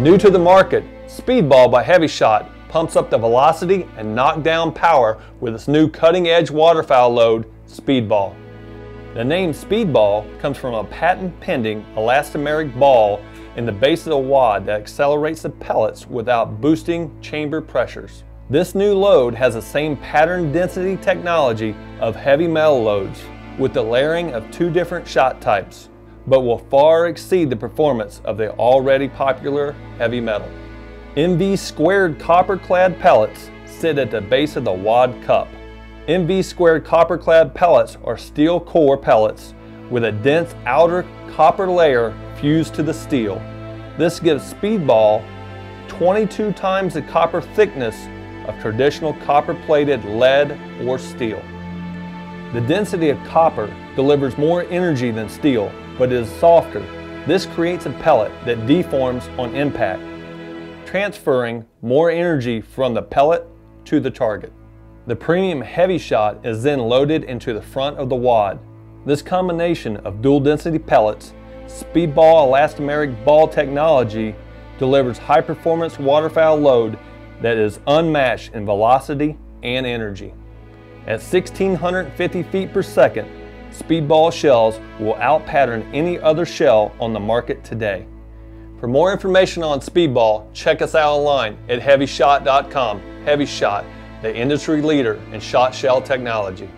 New to the market, Speedball by Hevi-Shot pumps up the velocity and knockdown power with its new cutting edge waterfowl load, Speedball. The name Speedball comes from a patent pending elastomeric ball in the base of the wad that accelerates the pellets without boosting chamber pressures. This new load has the same pattern density technology of Hevi-Metal loads with the layering of two different shot types, but will far exceed the performance of the already popular Hevi-Metal. MV squared copper clad pellets sit at the base of the wad cup. MV squared copper clad pellets are steel core pellets with a dense outer copper layer fused to the steel. This gives Speedball 22 times the copper thickness of traditional copper plated lead or steel. The density of copper delivers more energy than steel, but is softer. This creates a pellet that deforms on impact, transferring more energy from the pellet to the target. The premium Hevi-Shot is then loaded into the front of the wad. This combination of dual density pellets, speedball elastomeric ball technology delivers high performance waterfowl load that is unmatched in velocity and energy. At 1650 feet per second, speedball shells will out-pattern any other shell on the market today. For more information on speedball, check us out online at HeviShot.com. HEVI-Shot, the industry leader in shot shell technology.